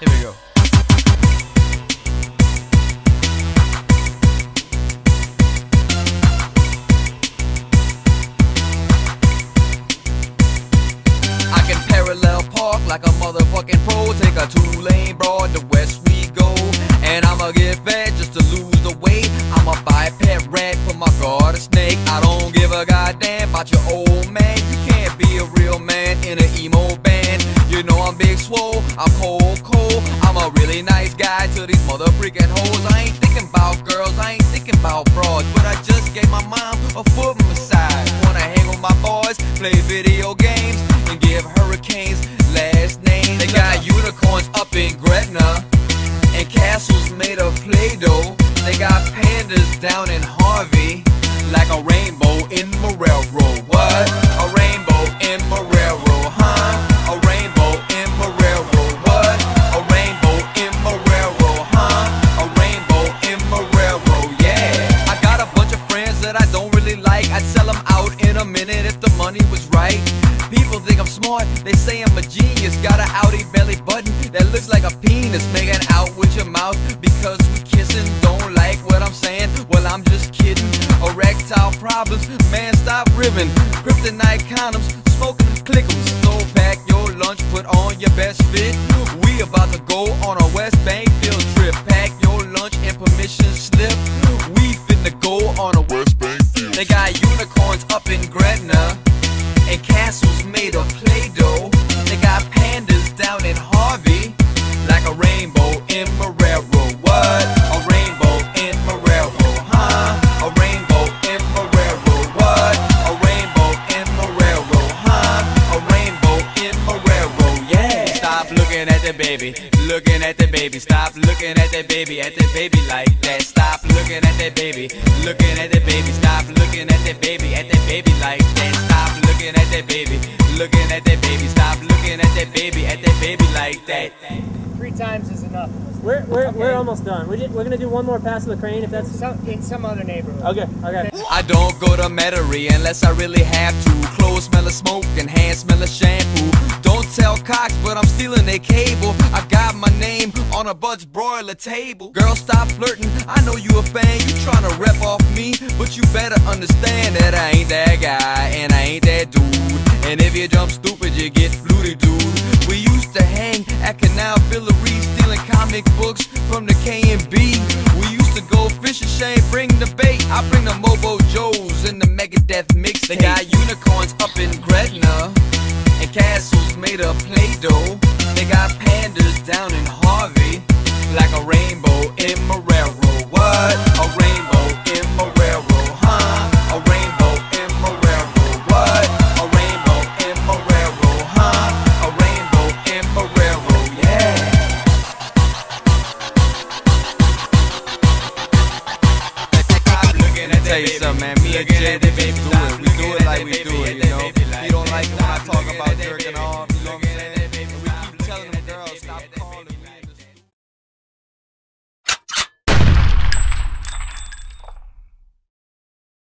Here we go. I can parallel park like a motherfucking pro. Take a two-lane broad to west we go. And I'ma get fat just to lose the weight. I'ma buy a pet rat for my garter snake. I don't give a goddamn about your old man. You can't be a real man in an emo band. You know I'm big swole, I'm cold a really nice guy to these mother freaking hoes. I ain't thinking about girls, I ain't thinking about broads. But I just gave my mom a foot massage. Wanna hang with my boys, play video games, and give hurricanes last names. They got unicorns up in Gretna and castles made of Play-Doh. They got pandas down in smart, they say I'm a genius. Got a outie belly button that looks like a penis. Making out with your mouth because we kissing. Don't like what I'm saying? Well, I'm just kidding. Erectile problems, man, stop ribbing. Kryptonite condoms, smoking clickums. So pack your lunch, put on your best fit. We about to go on a West Bank field trip. Pack your lunch and permission slip. We finna go on a West Bank field. They got unicorns up in Gretna and castles made baby, looking at the baby. Stop looking at the baby, at the baby like that. Stop looking at the baby, looking at the baby. Stop looking at the baby, at the baby like that. Stop looking at the baby, looking at the baby. Stop looking at the baby, at the baby like that. Three times is enough. We're, we're, Okay. we're almost done. We did, we're gonna do one more pass of the crane if that's Some, in some other neighborhood. okay. Okay. I don't go to Metairie unless I really have to. Clothes smell of smoke and hands smell of shampoo. Don't tell Cox, but I'm stealing their cable. I got my name on a Bud's broiler table. Girl, stop flirting. I know you a fan. You tryna rep off me, but you better understand that I ain't that guy and I ain't that dude. And if you jump stupid, you get fluty, dude. We used to hang at Canal Villere, stealing comic books from the K and B. We used to go fishing, Shane, bring the bait. I bring the Mobo Joes and the Megadeth mix. They got unicorns up in Gretna and castles made of Play-Doh. They got pandas down in Harvey, like a rainbow in Marrero. What? A rainbow in Marrero, huh? A rainbow in Marrero. What? A rainbow in Marrero, huh? A rainbow in Marrero, yeah. Let me tell you something, man. Me and Jay, we just do it. We do it like we do it, you know. He don't like it